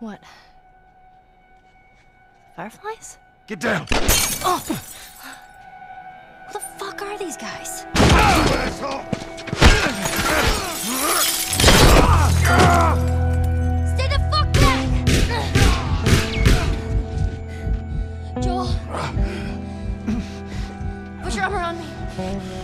What? Fireflies? Get down! Oh! Who the fuck are these guys? Stay the fuck back! Joel! Put your arm around me.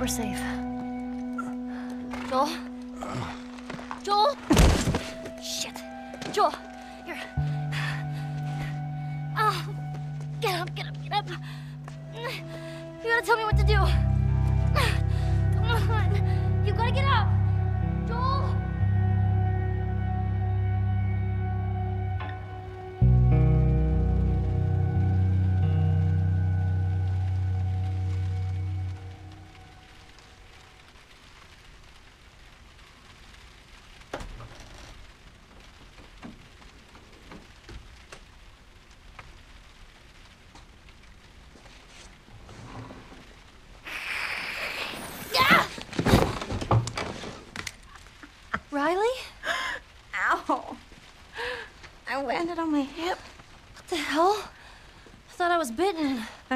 We're safe. Joel? Joel? Shit. Joel,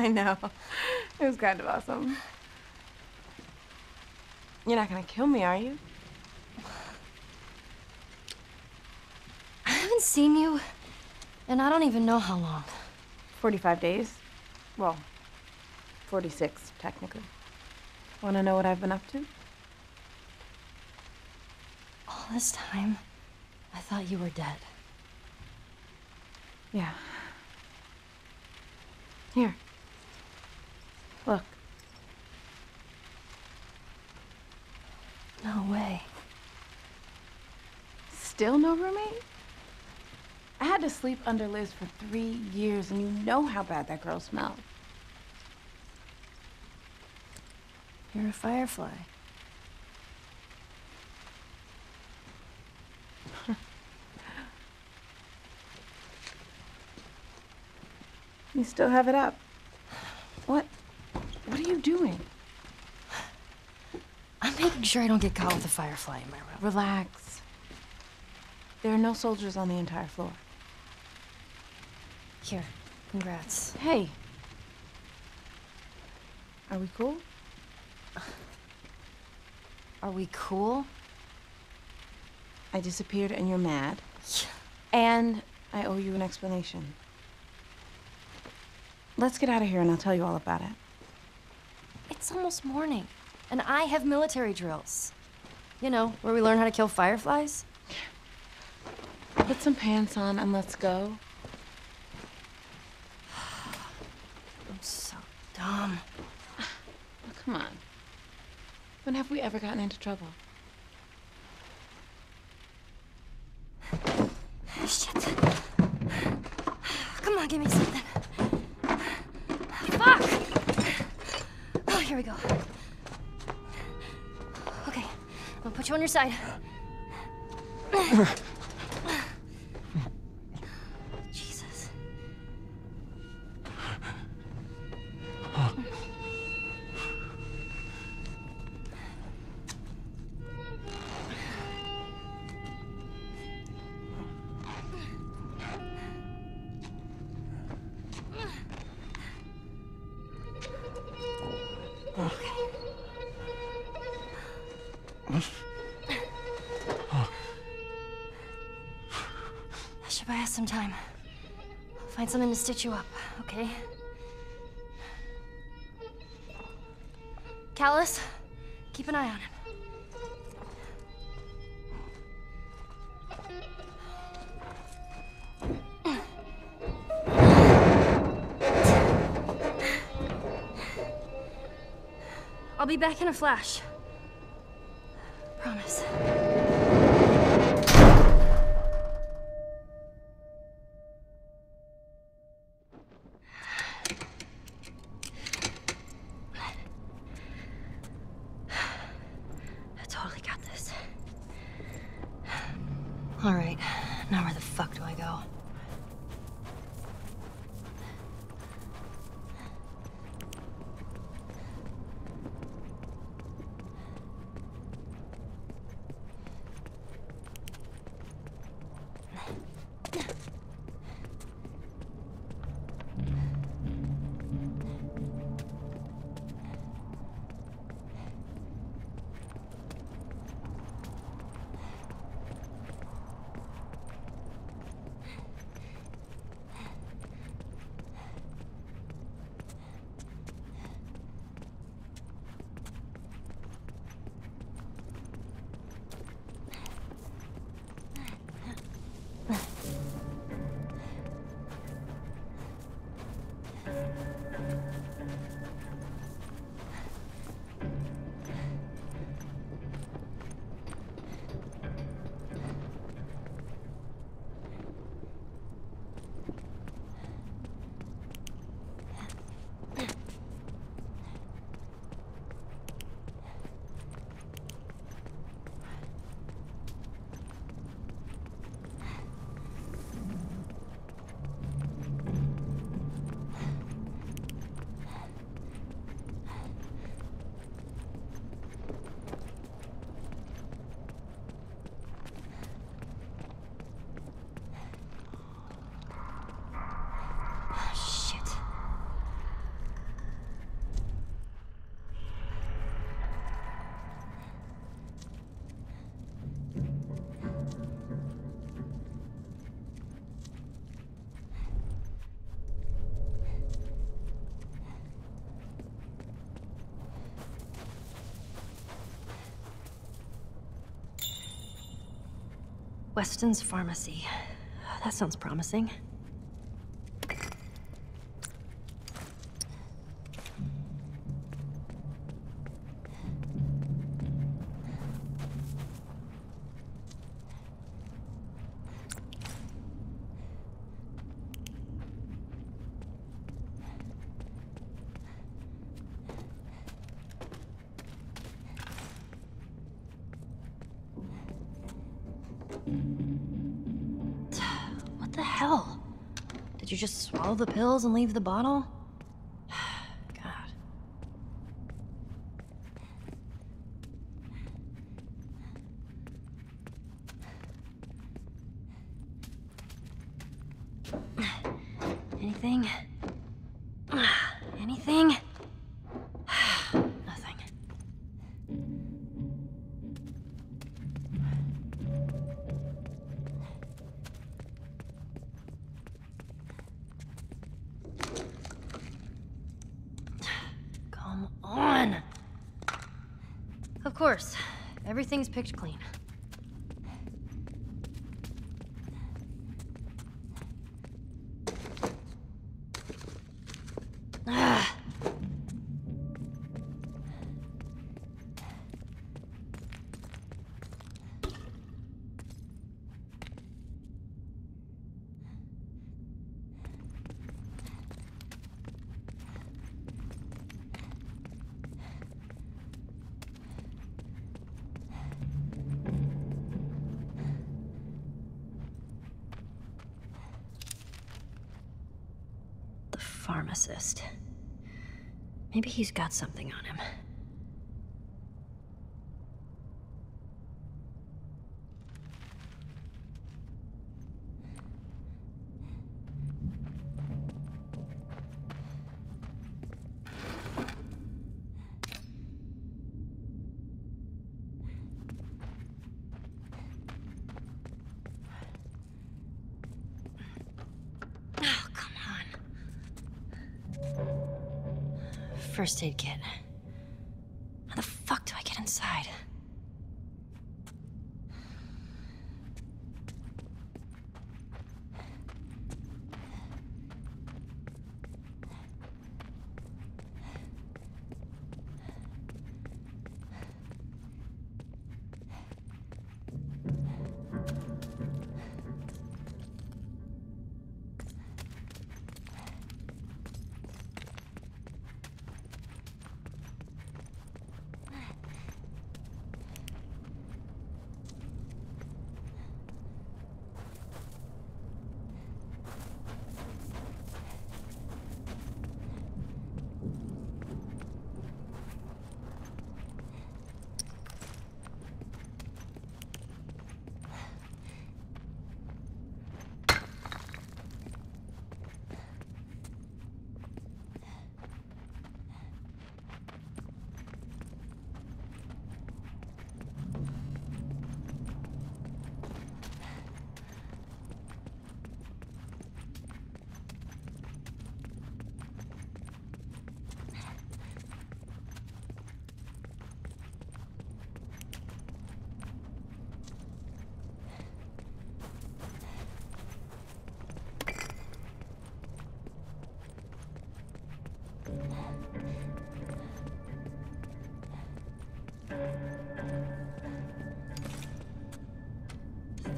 I know. It was kind of awesome. You're not gonna kill me, are you? I haven't seen you, and I don't even know how long. 45 days. Well, 46, technically. Wanna know what I've been up to? All this time, I thought you were dead. Yeah. Here. Look. No way. Still no roommate? I had to sleep under Liz for three years, and you know how bad that girl smelled. You're a firefly. You still have it up. What? What are you doing? I'm making sure I don't get caught with a firefly in my room. Relax. There are no soldiers on the entire floor. Here, congrats. Hey. Are we cool? Are we cool? I disappeared and you're mad. And I owe you an explanation. Let's get out of here and I'll tell you all about it. It's almost morning, and I have military drills. You know, where we learn how to kill fireflies. Put some pants on and let's go. I'm so dumb. Oh, come on. When have we ever gotten into trouble? Shit. Come on, give me something. On your side. Jesus. I some time. I'll find something to stitch you up, okay? Callus, keep an eye on him. I'll be back in a flash. Weston's Pharmacy. That sounds promising. The pills and leave the bottle? God. Anything? Course, everything's picked clean. He's got something on him. First aid kit.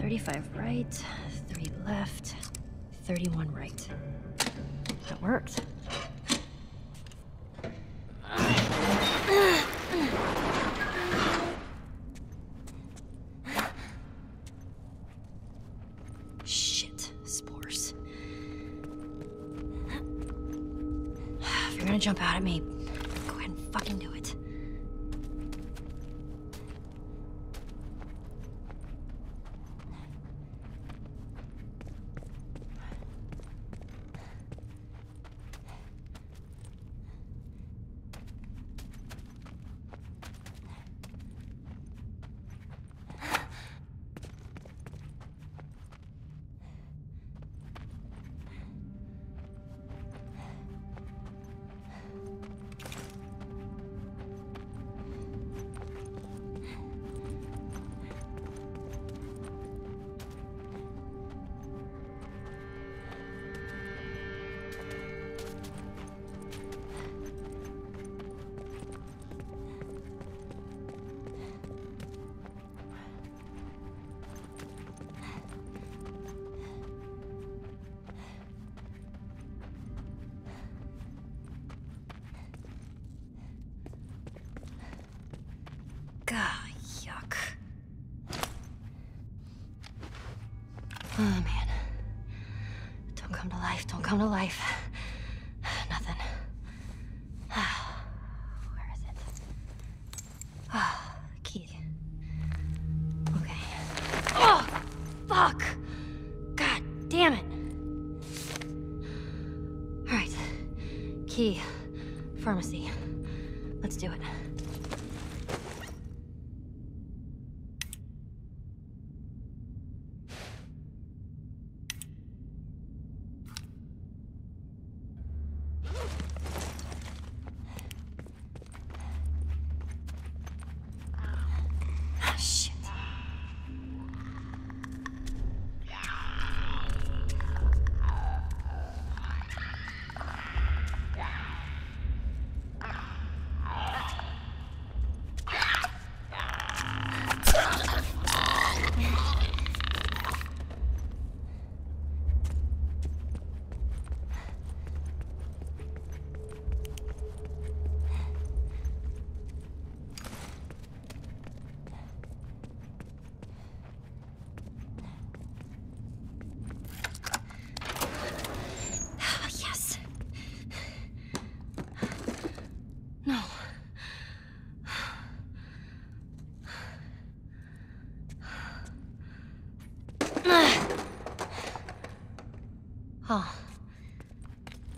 35 right, 3 left, 31 right. That worked. Shit, spores. If you're gonna jump out at me, come to life, don't come to life.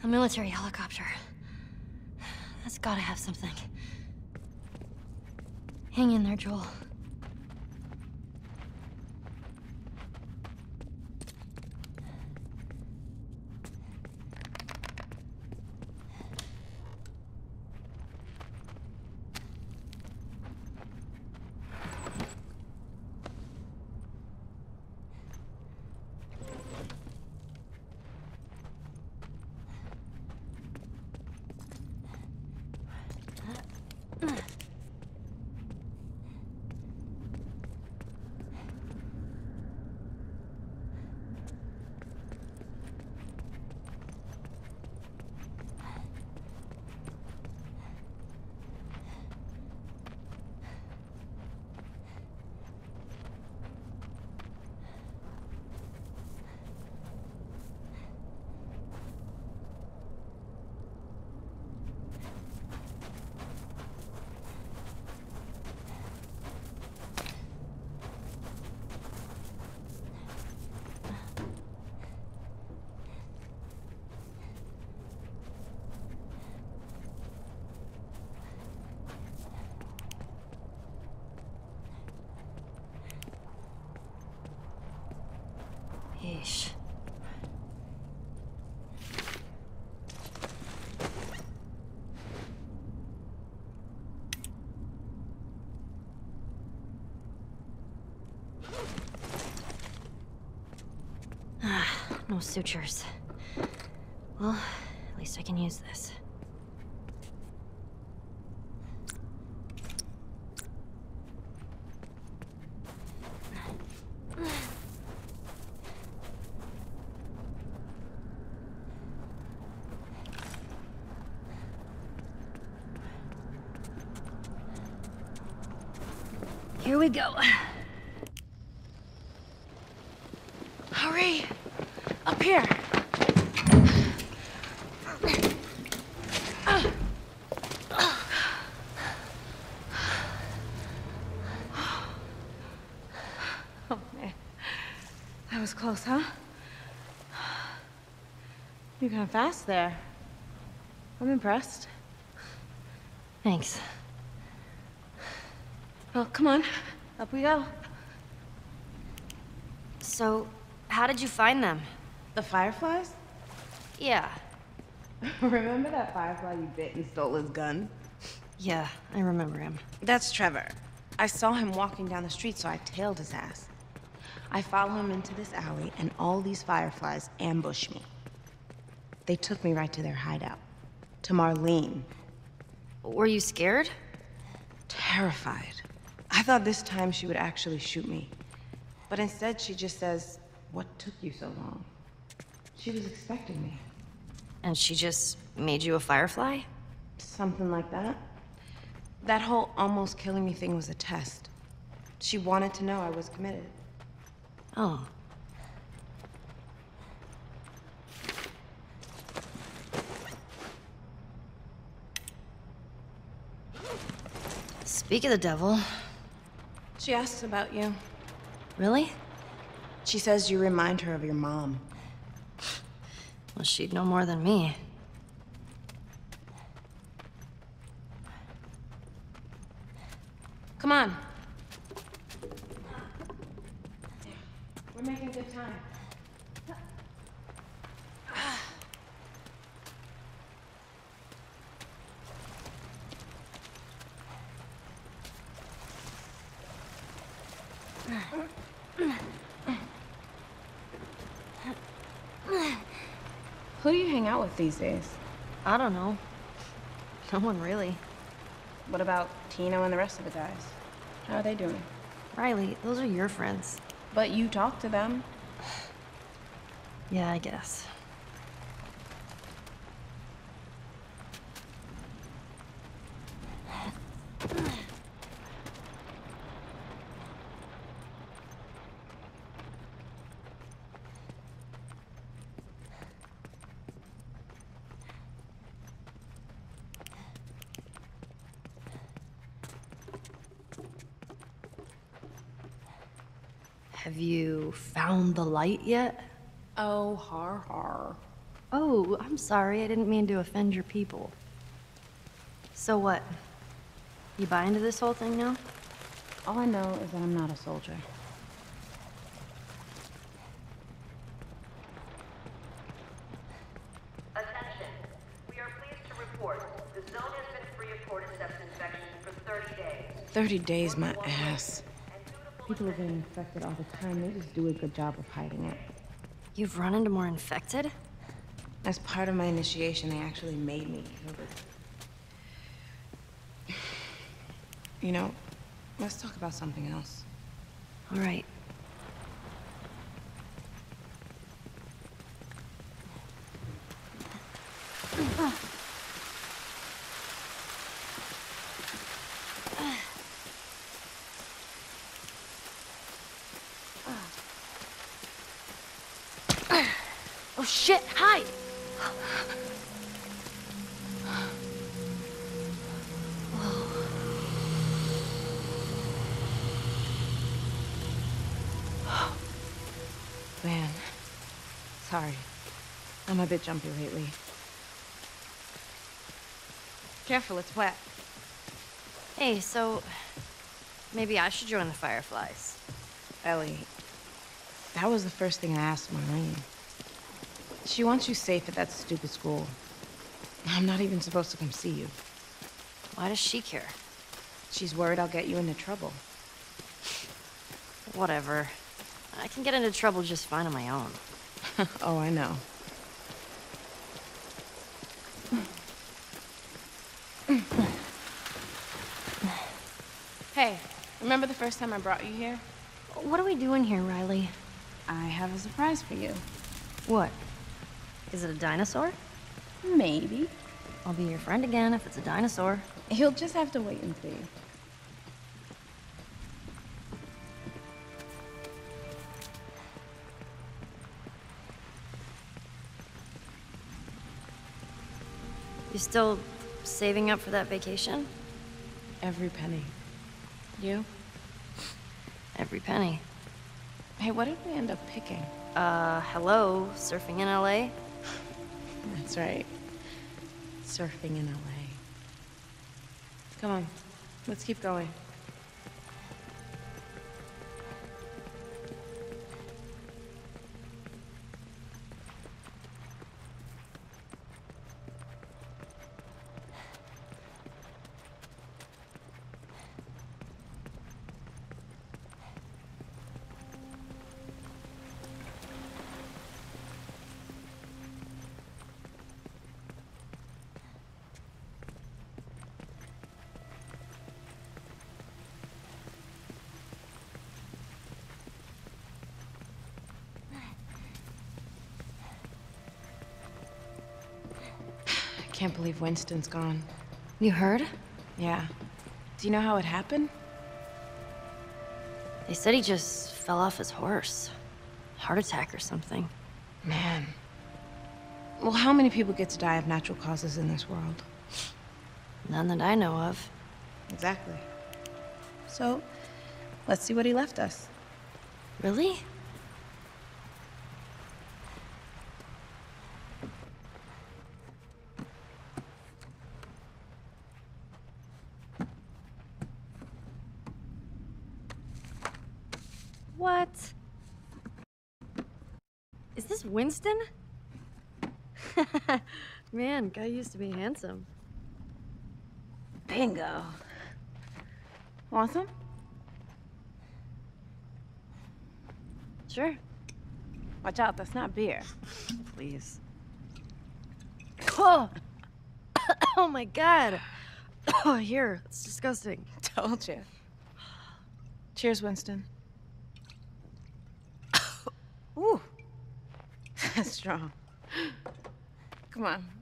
A military helicopter. That's gotta have something. Hang in there, Joel. Ah, no sutures. Well, at least I can use this. Here we go. Hurry! Up here! Oh, man. That was close, huh? You're kind of fast there. I'm impressed. Thanks. Well, come on. Up we go. So, how did you find them? The fireflies? Yeah. Remember that firefly you bit and stole his gun? Yeah, I remember him. That's Trevor. I saw him walking down the street, so I tailed his ass. I follow him into this alley, and all these fireflies ambush me. They took me right to their hideout. To Marlene. Were you scared? Terrified. I thought this time she would actually shoot me. But instead, she just says, What took you so long? She was expecting me. And she just made you a firefly? Something like that. That whole almost killing me thing was a test. She wanted to know I was committed. Oh. Speak of the devil, she asks about you. Really? She says you remind her of your mom. Well, she'd know more than me. Come on. We're making good time. Who do you hang out with these days? I don't know. No one really. What about Tino and the rest of the guys? How are they doing? Riley, those are your friends. But you talk to them. Yeah, I guess. Have you found the light yet? Oh, har har. Oh, I'm sorry. I didn't mean to offend your people. So what? You buy into this whole thing now? All I know is that I'm not a soldier. Attention. We are pleased to report the zone has been free of cordyceps infections for 30 days. 30 days, my ass. People are getting infected all the time. They just do a good job of hiding it. You've run into more infected? As part of my initiation, they actually made me kill this. You know, let's talk about something else. All right. Shit, hide! Man, sorry. I'm a bit jumpy lately. Careful, it's wet. Hey, so maybe I should join the Fireflies. Ellie, that was the first thing I asked Marlene. She wants you safe at that stupid school. I'm not even supposed to come see you. Why does she care? She's worried I'll get you into trouble. Whatever. I can get into trouble just fine on my own. oh, I know. hey, remember the first time I brought you here? What are we doing here, Riley? I have a surprise for you. What? Is it a dinosaur? Maybe. I'll be your friend again if it's a dinosaur. He'll just have to wait and see. You still saving up for that vacation? Every penny. You? Every penny. Hey, what did we end up picking? Uh, hello, surfing in LA? That's right. Surfing in LA. Come on, let's keep going. Can't believe Winston's gone. You heard? Yeah. Do you know how it happened? They said he just fell off his horse. Heart attack or something. Man. Well, how many people get to die of natural causes in this world? None that I know of. Exactly. So let's see what he left us. Really? What? Is this Winston? Man, guy used to be handsome. Bingo. Want some? Sure. Watch out, that's not beer. Please. Oh! oh my god! Oh, here. It's disgusting. Told you. Cheers, Winston. Ooh. Strong. Come on.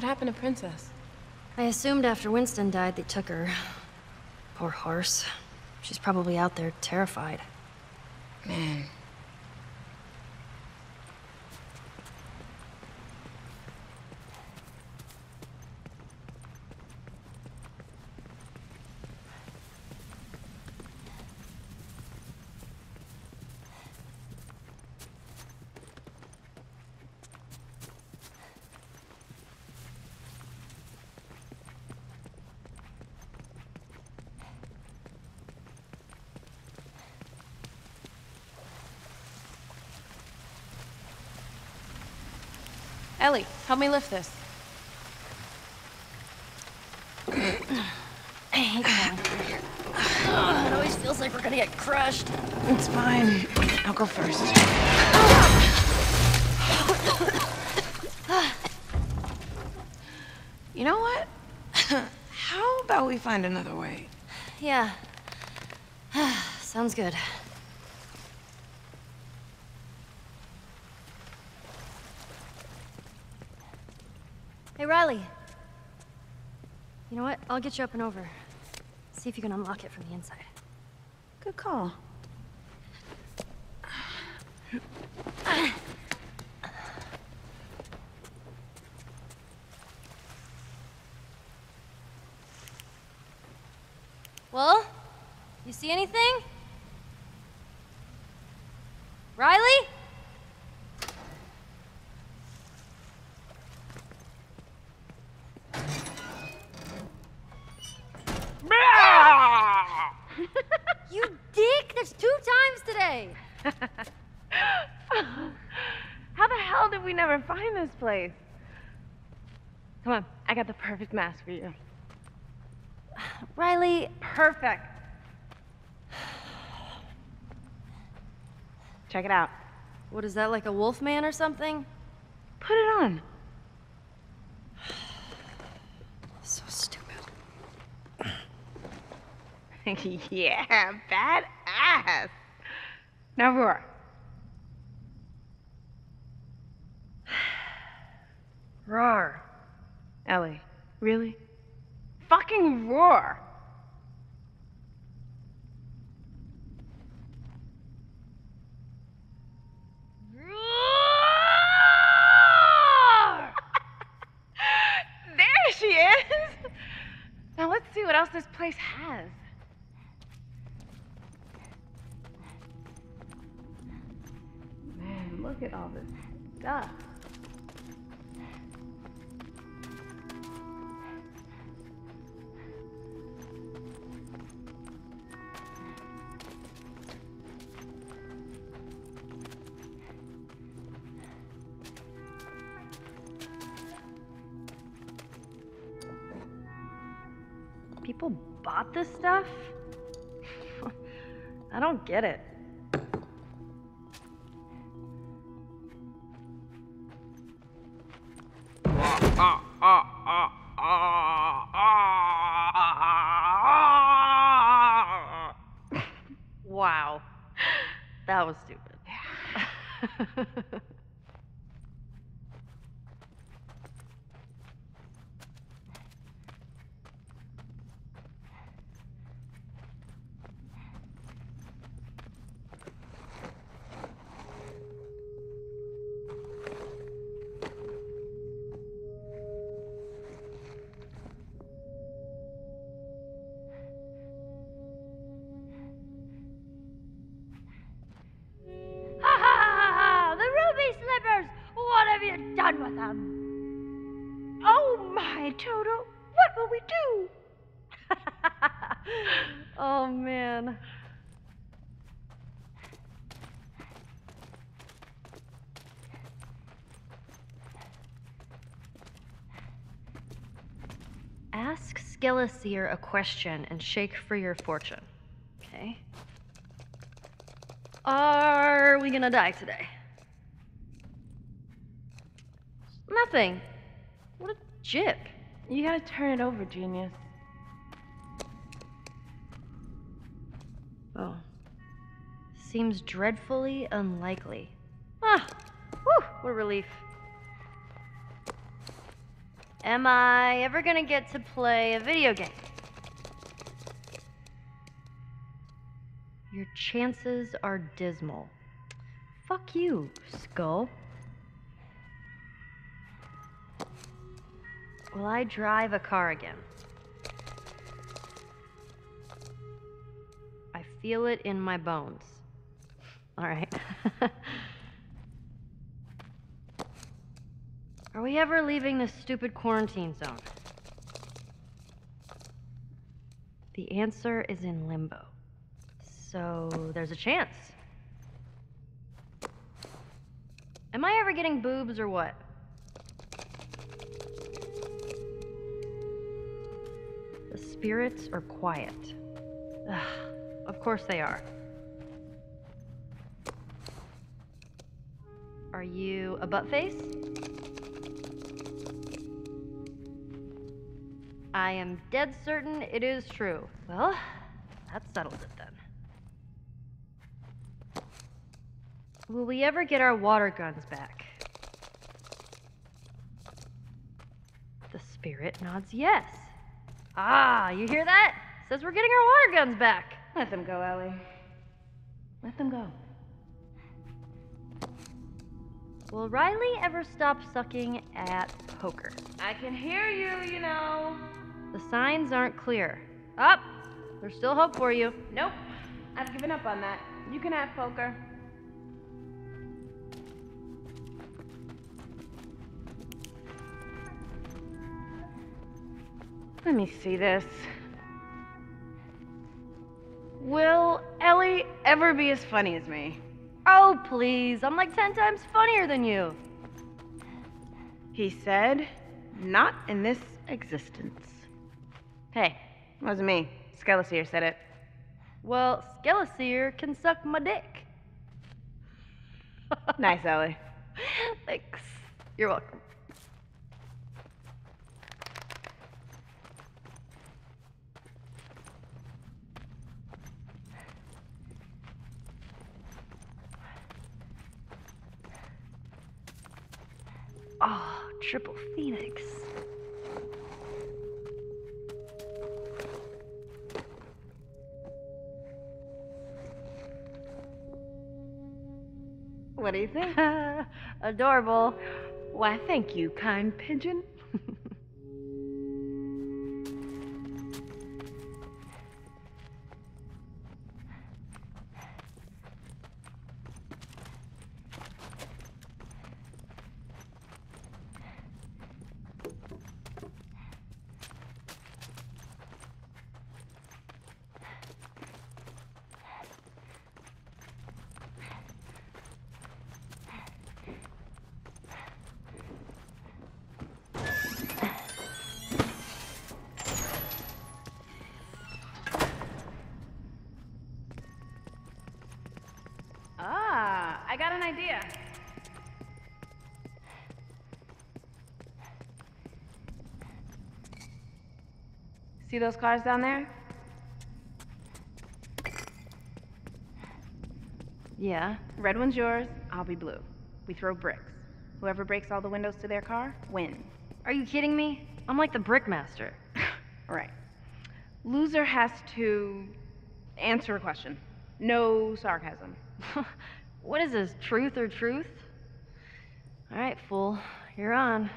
What happened to Princess? I assumed after Winston died, they took her. Poor horse. She's probably out there terrified. Man. Ellie, help me lift this. I hate going through here. Ugh, it always feels like we're gonna get crushed. It's fine. I'll go first. you know what? How about we find another way? Yeah. Sounds good. Hey, Riley. You know what? I'll get you up and over. See if you can unlock it from the inside. Good call. Well, you see anything? Riley? you dick! That's two times today! How the hell did we never find this place? Come on, I got the perfect mask for you. Riley, Perfect. Check it out. what is that, like a wolf man or something? Put it on. So stupid. yeah, badass. Now roar. Rar. Ellie, really? Fucking roar! roar. there she is. Now let's see what else this place has. Man, look at all this stuff. People bought this stuff? I don't get it. Ask Skeleseer a question and shake for your fortune. Okay. Are we gonna die today? Nothing. What a jip. You gotta turn it over, genius. Oh. Seems dreadfully unlikely. Ah! Whew, what a relief. Am I ever gonna get to play a video game? Your chances are dismal. Fuck you, Skull. Will I drive a car again? I feel it in my bones. All right. we ever leaving this stupid quarantine zone? The answer is in limbo. So there's a chance. Am I ever getting boobs or what? The spirits are quiet. Ugh, of course they are. Are you a butt face? I am dead certain it is true. Well, that settles it then. Will we ever get our water guns back? The spirit nods yes. Ah, you hear that? Says we're getting our water guns back. Let them go, Ellie. Let them go. Will Riley ever stop sucking at poker? I can hear you, you know. The signs aren't clear. Up! there's still hope for you. Nope. I've given up on that. You can have poker. Let me see this. Will Ellie ever be as funny as me? Oh, please. I'm like 10 times funnier than you. He said, not in this existence. Hey, wasn't me. Skeleseer said it. Well, Skeleseer can suck my dick. Nice, Ellie. Thanks. You're welcome. Oh, triple phoenix. What do you think? Adorable. Why, thank you, kind pigeon. Those cars down there? Yeah. Red one's yours, I'll be blue. We throw bricks. Whoever breaks all the windows to their car wins. Are you kidding me? I'm like the brickmaster. All right. Loser has to answer a question. No sarcasm. what is this, truth or truth? All right, fool. You're on.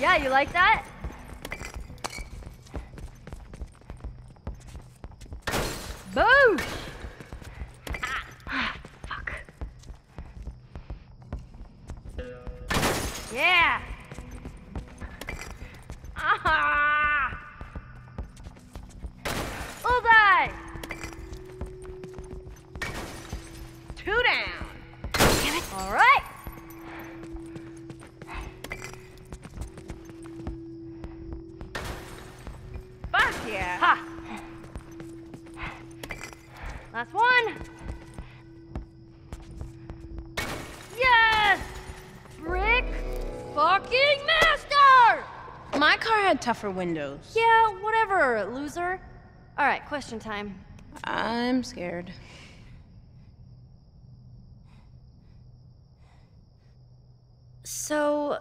Yeah, you like that? Boosh! Ah, fuck. Yeah! Tougher windows. Yeah, whatever, loser. All right, question time. I'm scared. So,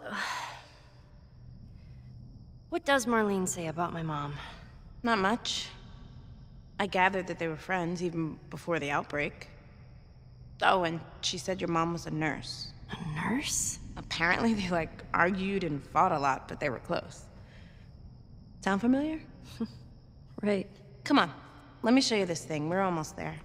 what does Marlene say about my mom? Not much. I gathered that they were friends even before the outbreak. Oh, and she said your mom was a nurse. A nurse? Apparently, they like argued and fought a lot, but they were close. Sound familiar? Right. Come on, let me show you this thing. We're almost there.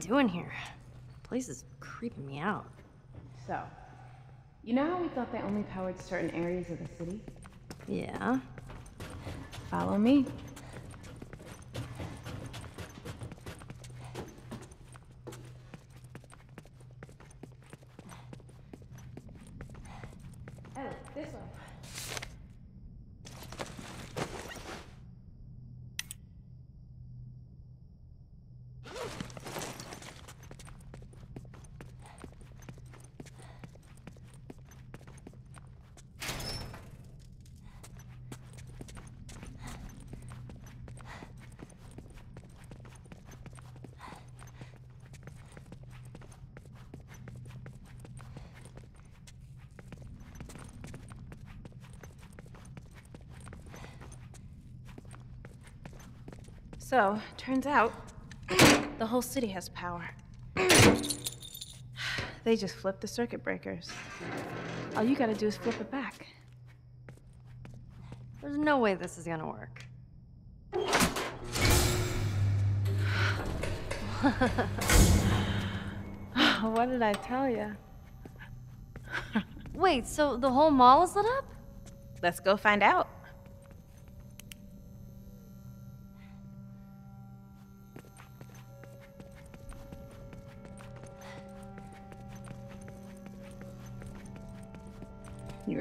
Doing here? The place is creeping me out. So, you know how we thought they only powered certain areas of the city? Yeah. Follow me. Oh, So, turns out, the whole city has power. they just flipped the circuit breakers. All you gotta do is flip it back. There's no way this is gonna work. what did I tell you? Wait, so the whole mall is lit up? Let's go find out.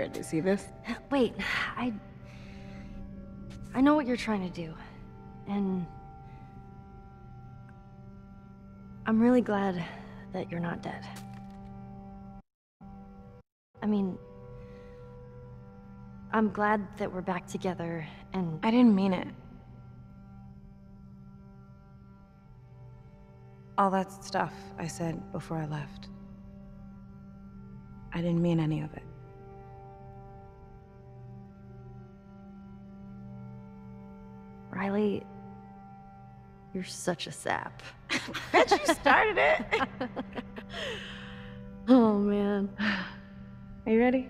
You to see this? Wait, I. I know what you're trying to do. And. I'm really glad that you're not dead. I mean. I'm glad that we're back together and. I didn't mean it. All that stuff I said before I left. I didn't mean any of it. Riley. You're such a sap. Bet you started it. oh, man. Are you ready?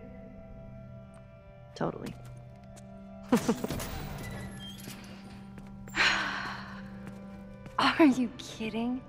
Totally. Are you kidding?